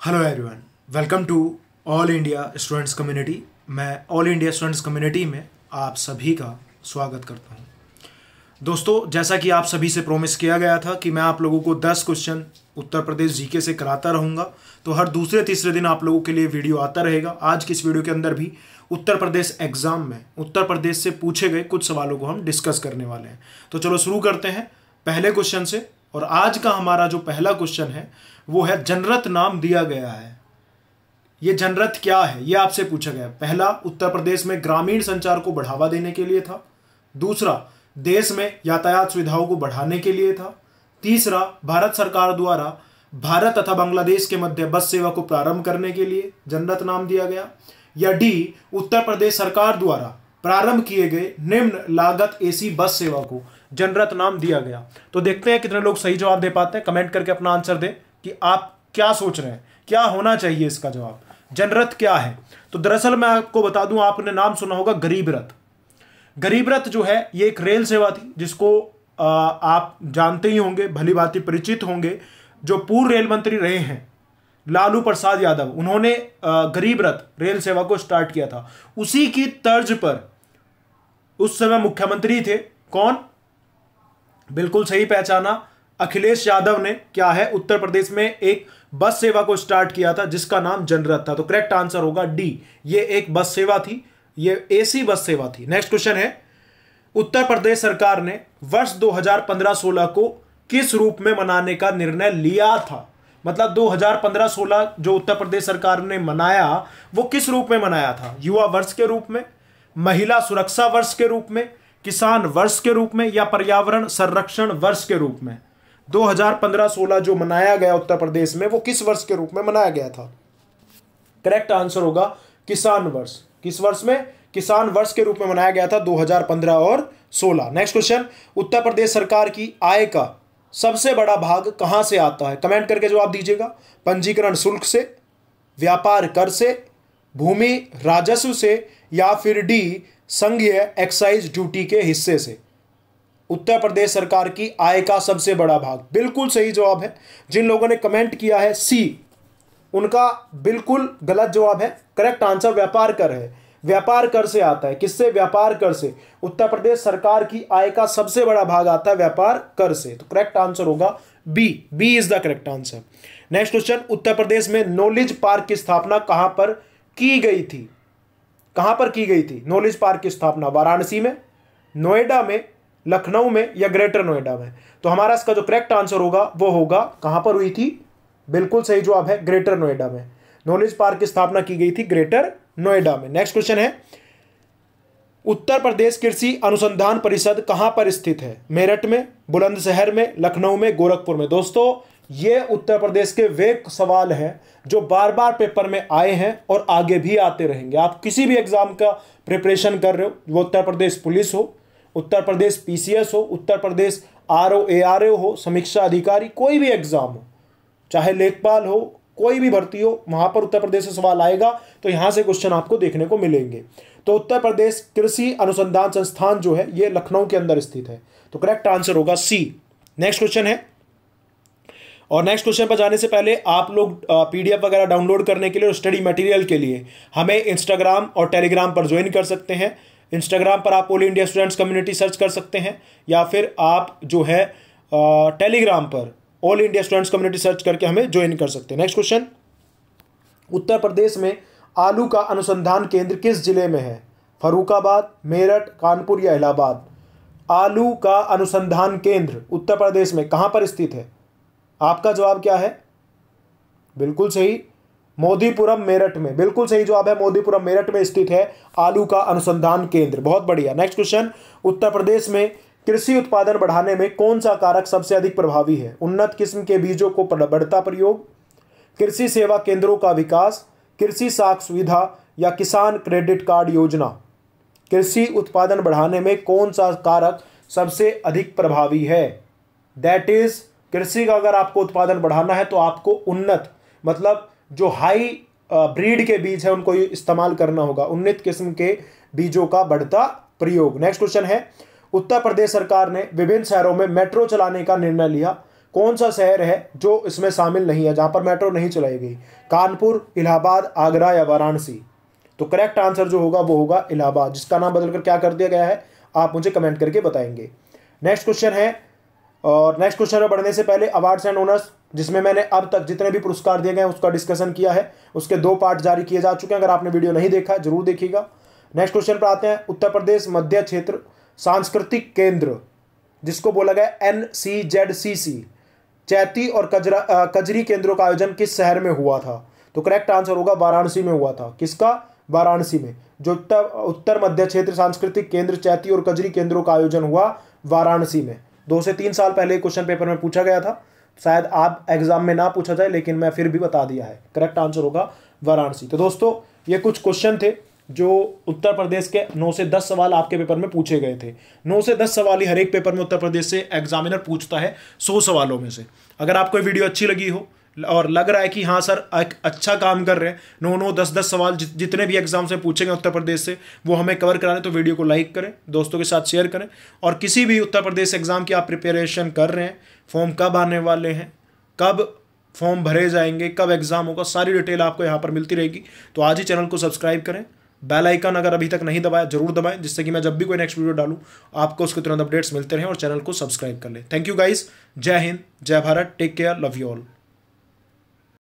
Hello everyone welcome to all India students community मैं all India students community में आप सभी का स्वागत करता हूँ। दोस्तों, जैसा कि आप सभी से प्रॉमिस किया गया था कि मैं आप लोगों को 10 क्वेश्चन उत्तर प्रदेश जीके से कराता रहूँगा। तो हर दूसरे तीसरे दिन आप लोगों के लिए वीडियो आता रहेगा। आज की इस वीडियो के अंदर भी उत्तर प्रदेश एग्ज़ाम में, उत्तर प्रदेश से पूछे गए कुछ सवालों को हम डिस्कस करने वाले हैं। तो चलो शुरू करते हैं। पहले क्वेश्चन से और आज का हमारा जो पहला क्वेश्चन है, वो है जनरत नाम दिया गया है। ये जनरत क्या है? ये आपसे पूछा गया। पहला, उत्तर प्रदेश में ग्रामीण संचार को बढ़ावा देने के लिए था। दूसरा, देश में यातायात सुविधाओं को बढ़ाने के लिए था। तीसरा, भारत सरकार द्वारा भारत तथा बांग्लादेश के मध्य बस सेवा को प्रारंभ करने के लिए जनरत नाम दिया गया। या डी, उत्तर प्रदेश सरकार द्वारा प्रारंभ किए गए निम्न लागत एसी बस सेवा को। जनरत नाम दिया गया। तो देखते हैं कितने लोग सही जवाब दे पाते हैं। कमेंट करके अपना आंसर दें कि आप क्या सोच रहे हैं। क्या होना चाहिए इसका जवाब? जनरथ क्या है? तो दरअसल मैं आपको बता दूँ, आपने नाम सुना होगा गरीब रथ। गरीब रथ जो है, ये एक रेल सेवा थी, जिसको आप जानते ही होंगे, भली भांति परिचित होंगे, जो पूर्व रेल मंत्री रहे हैं, लालू प्रसाद यादव। उन्होंने गरीब रथ रेल सेवा को स्टार्ट किया था। उसी की तर्ज पर उस समय मुख्यमंत्री थे। कौन? बिल्कुल सही पहचाना। अखिलेश यादव ने क्या है, उत्तर प्रदेश में एक बस सेवा को स्टार्ट किया था, जिसका नाम जनरथ था। तो करेक्ट आंसर होगा डी ये एक बस सेवा थी, ये एसी बस सेवा थी। नेक्स्ट क्वेश्चन है, उत्तर प्रदेश सरकार ने वर्ष 2015-16 को किस रूप में मनाने का निर्णय लिया था? मतलब 2015-16 जो उत्तर प्रदेश सरकार ने मनाया, वो किस रूप में मनाया था? युवा वर्ष के रूप में, महिला सुरक्षा वर्ष के रूप में किसान वर्ष के रूप में या पर्यावरण संरक्षण वर्ष के रूप में? 2015-16 जो मनाया गया उत्तर प्रदेश में, वो किस वर्ष के रूप में मनाया गया था? करेक्ट आंसर होगा किसान वर्ष। किस वर्ष में? किसान वर्ष के रूप में मनाया गया था 2015 और 16 नेक्स्ट क्वेश्चन उत्तर प्रदेश सरकार की आय का सबसे बड़ा भाग कहाँ से आता है? कमेंट करके जवाब दीजिएगा। पंजीकरण शुल्क से, व्यापार कर से, भूमि राजस्व से या फिर डी संघीय एक्साइज ड्यूटी के हिस्से से। उत्तर प्रदेश सरकार की आय का सबसे बड़ा भाग। बिल्कुल सही जवाब है। जिन लोगों ने कमेंट किया है सी उनका बिल्कुल गलत जवाब है। करेक्ट आंसर व्यापार कर है। व्यापार कर से आता है। किससे? व्यापार कर से। उत्तर प्रदेश सरकार की आय का सबसे बड़ा भाग आता है व्यापार कर से। तो करेक्ट आंसर होगा B B is the correct answer next question Uttar Pradesh में नॉलेज पार्क की स्थापना कहाँ पर की गई थी? कहाँ पर की गई थी? नॉलेज पार्क की स्थापना वाराणसी में, नोएडा में, लखनऊ में या ग्रेटर नोएडा में? तो हमारा इसका जो करेक्ट आंसर होगा, वो होगा कहाँ पर हुई थी? बिल्कुल सही जवाब है ग्रेटर नोएडा में। नॉलेज पार्क की स्थापना की गई थी ग्रेटर नोएडा में। नेक्स्ट क्वेश्चन है, उत्तर प्रदेश कृषि अनुसंधान परिषद कहाँ पर स्थित है? मेरठ में, बुलंदशहर में, लखनऊ में, गोरखपुर में? दोस्तों ये उत्तर प्रदेश के वे सवाल हैं जो बार बार पेपर में आए हैं और आगे भी आते रहेंगे। आप किसी भी एग्ज़ाम का प्रिपरेशन कर रहे हो, वो उत्तर प्रदेश पुलिस हो, उत्तर प्रदेश पीसीएस हो, Uttar Pradesh R O A R O हो, समीक्षा अधिकारी, कोई भी एग्ज़ाम हो, चाहे लेखपाल हो, कोई भी भर्ती हो, वहाँ पर उत्तर प्रदेश से सवाल आएगा तो यहाँ से क्वेश्चन आपको देखने को मिलेंगे। तो उत्तर प्रदेश कृषि अनुसंधान संस्थान जो है, ये लखनऊ के अंदर स्थित है। तो करेक्ट आंसर होगा सी नेक्स्ट क्वेश्चन है। और नेक्स्ट क्वेश्चन पर जाने से पहले आप लोग पीडीएफ वगैरह डाउनलोड करने के लिए और स्टडी मटेरियल के लिए हमें इंस्टाग्राम और टेलीग्राम पर ज्वाइन कर सकते हैं। इंस्टाग्राम पर आप all India students community search कर सकते हैं या फिर आप जो है टेलीग्राम पर all India students community search करके हमें ज्वाइन कर सकते हैं। नेक्स्ट क्वेश्चन उत्तर प्रदेश में आलू का अनुसंधान केंद्र किस ज़िले में है? फरूखाबाद, मेरठ, कानपुर या इलाहाबाद? आलू का अनुसंधान केंद्र उत्तर प्रदेश में कहाँ पर स्थित है? आपका जवाब क्या है? बिल्कुल सही। मोदीपुरम मेरठ में। बिल्कुल सही जवाब है। मोदीपुरम मेरठ में स्थित है आलू का अनुसंधान केंद्र। बहुत बढ़िया। नेक्स्ट क्वेश्चन उत्तर प्रदेश में कृषि उत्पादन बढ़ाने में कौन सा कारक सबसे अधिक प्रभावी है? उन्नत किस्म के बीजों को बढ़ता प्रयोग, कृषि सेवा केंद्रों का विकास, कृषि साख सुविधा या किसान क्रेडिट कार्ड योजना? कृषि उत्पादन बढ़ाने में कौन सा कारक सबसे अधिक प्रभावी है? दैट इज़ कृषि का अगर आपको उत्पादन बढ़ाना है तो आपको उन्नत मतलब जो हाई ब्रीड के बीज है, उनको इस्तेमाल करना होगा। उन्नत किस्म के बीजों का बढ़ता प्रयोग। नेक्स्ट क्वेश्चन है, उत्तर प्रदेश सरकार ने विभिन्न शहरों में मेट्रो चलाने का निर्णय लिया। कौन सा शहर है जो इसमें शामिल नहीं है, जहाँ पर मेट्रो नहीं चलाई गई? कानपुर, इलाहाबाद, आगरा या वाराणसी? तो करेक्ट आंसर जो होगा, वो होगा इलाहाबाद, जिसका नाम बदलकर क्या कर दिया गया है, आप मुझे कमेंट करके बताएँगे। नेक्स्ट क्वेश्चन है और नेक्स्ट क्वेश्चन में बढ़ने से पहले अवार्ड्स एंड ओनर्स जिसमें मैंने अब तक जितने भी पुरस्कार दिए गए हैं, उसका डिस्कशन किया है। उसके दो पार्ट जारी किए जा चुके हैं, अगर आपने वीडियो नहीं देखा ज़रूर देखिएगा। नेक्स्ट क्वेश्चन पर आते हैं, उत्तर प्रदेश मध्य क्षेत्र सांस्कृतिक केंद्र, जिसको बोला गया N C Z C C Chaiti और कजरा कजरी केंद्रों का आयोजन किस शहर में हुआ था? तो करेक्ट आंसर होगा वाराणसी में हुआ था। किसका? वाराणसी में। जो उत्तर उत्तर मध्य क्षेत्र सांस्कृतिक केंद्र, चैती और कजरी केंद्रों का आयोजन हुआ वाराणसी में। दो से तीन साल पहले क्वेश्चन पेपर में पूछा गया था। शायद आप एग्ज़ाम में ना पूछा जाए, लेकिन मैं फिर भी बता दिया है। करेक्ट आंसर होगा वाराणसी। तो दोस्तों, ये कुछ क्वेश्चन थे जो उत्तर प्रदेश के नौ से दस सवाल आपके पेपर में पूछे गए थे। नौ से दस सवाल ही हर एक पेपर में उत्तर प्रदेश से एग्जामिनर पूछता है सौ सवालों में से। अगर आपको वीडियो अच्छी लगी हो और लग रहा है कि हाँ सर, एक अच्छा काम कर रहे हैं। नौ नौ दस दस सवाल जितने भी एग्ज़ाम से पूछेंगे उत्तर प्रदेश से, वो हमें कवर कराने तो वीडियो को लाइक करें, दोस्तों के साथ शेयर करें। और किसी भी उत्तर प्रदेश एग्ज़ाम की आप प्रिपरेशन कर रहे हैं फॉर्म कब आने वाले हैं, कब फॉर्म भरे जाएँगे, कब एग्ज़ाम होगा, सारी डिटेल आपको यहाँ पर मिलती रहेगी। तो आज ही चैनल को सब्सक्राइब करें। बेल आइकन अगर अभी तक नहीं दबाया, ज़रूर दबाएँ, जिससे कि मैं जब भी कोई नेक्स्ट वीडियो डालूं, आपको उसके तुरंत अपडेट्स मिलते रहें और चैनल को सब्सक्राइब कर लें। थैंक यू गाइस जय हिंद जय Bharat take care love you all